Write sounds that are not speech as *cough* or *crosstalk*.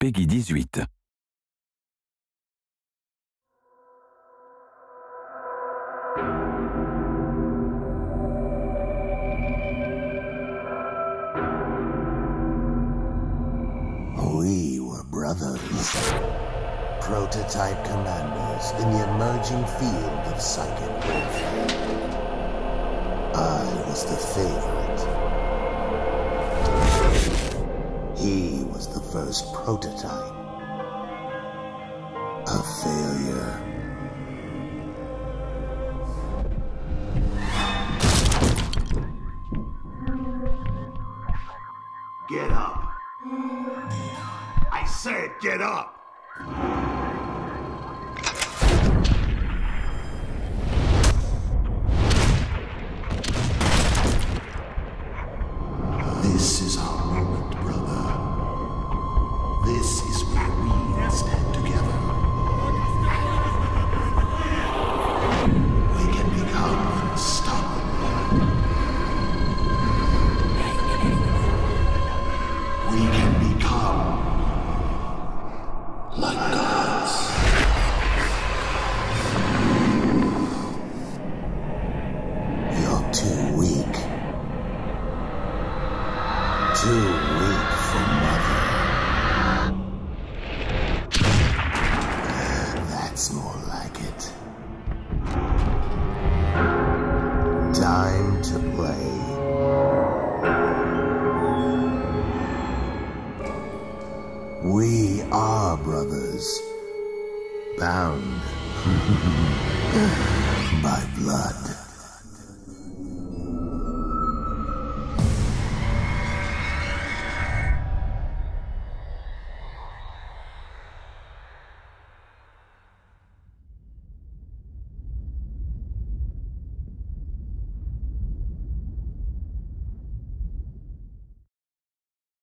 Peggy 18. We were brothers. Prototype commanders in the emerging field of psychic warfare. I was the favorite. He first prototype. A failure. Get up. I said get up. Too weak. Too weak for mother. That's more like it. Time to play. We are brothers. Bound *laughs* by blood.